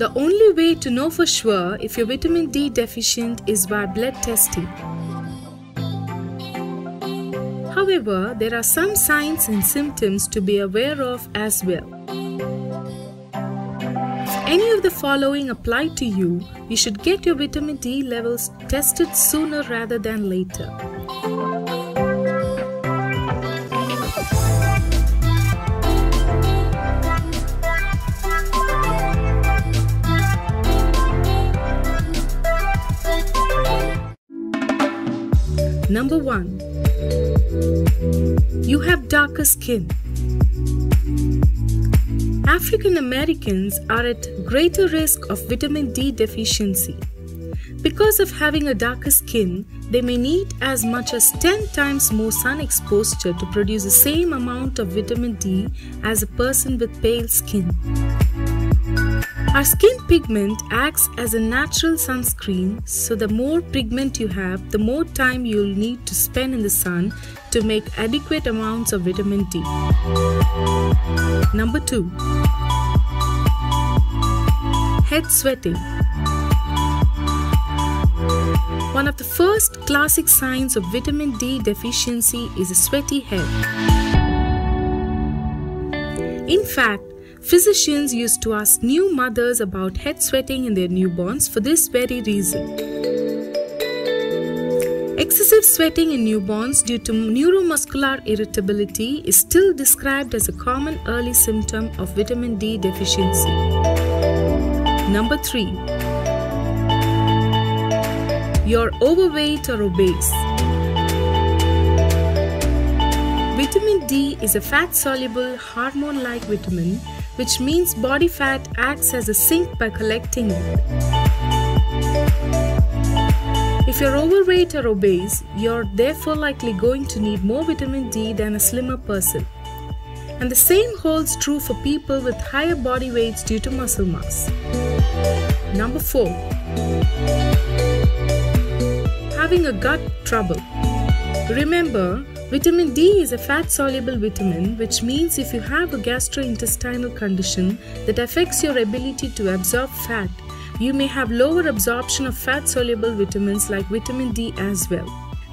The only way to know for sure if you're vitamin D deficient is by blood testing. However, there are some signs and symptoms to be aware of as well. If any of the following apply to you, you should get your vitamin D levels tested sooner rather than later. Number 1. You have darker skin. African Americans are at greater risk of vitamin D deficiency. Because of having a darker skin, they may need as much as 10 times more sun exposure to produce the same amount of vitamin D as a person with pale skin. Our skin pigment acts as a natural sunscreen, so the more pigment you have, the more time you'll need to spend in the sun to make adequate amounts of vitamin D. Number 2. Head sweating. One of the first classic signs of vitamin D deficiency is a sweaty head. In fact, Physicians used to ask new mothers about head sweating in their newborns for this very reason. Excessive sweating in newborns due to neuromuscular irritability is still described as a common early symptom of vitamin D deficiency. Number 3. You're overweight or obese. Vitamin D is a fat soluble hormone like vitamin which means body fat acts as a sink by collecting it. If you're overweight or obese, you're therefore likely going to need more vitamin D than a slimmer person. And the same holds true for people with higher body weights due to muscle mass. Number 4. Having a gut trouble. Remember, Vitamin D is a fat soluble vitamin, which means if you have a gastrointestinal condition that affects your ability to absorb fat, you may have lower absorption of fat soluble vitamins like vitamin D as well.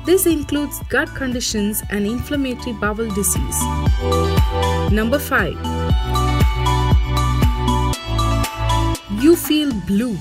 This includes gut conditions and inflammatory bowel disease. Number 5. You feel blue.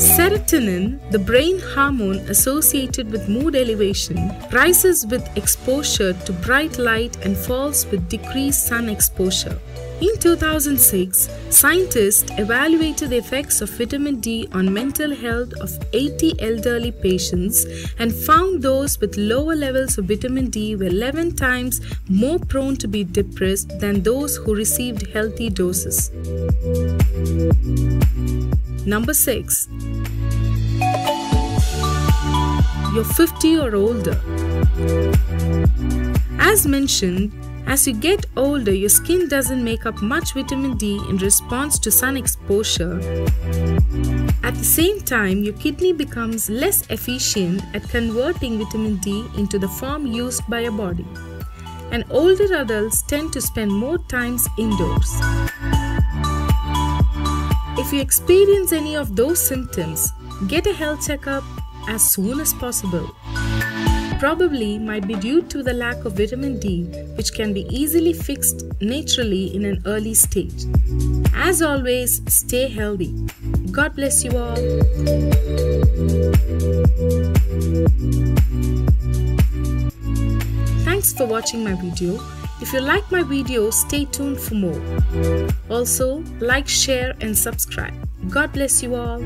Serotonin, the brain hormone associated with mood elevation, rises with exposure to bright light and falls with decreased sun exposure. In 2006, scientists evaluated the effects of vitamin D on mental health of 80 elderly patients and found those with lower levels of vitamin D were 11 times more prone to be depressed than those who received healthy doses. Number 6. You're 50 or older. As mentioned, as you get older, your skin doesn't make up much vitamin D in response to sun exposure. At the same time, your kidney becomes less efficient at converting vitamin D into the form used by your body. And older adults tend to spend more times indoors. If you experience any of those symptoms, get a health checkup as soon as possible. Probably might be due to the lack of vitamin D, which can be easily fixed naturally in an early stage. As always, stay healthy. God bless you all. Thanks for watching my video. If you like my video, stay tuned for more. Also, like, share, and subscribe. God bless you all.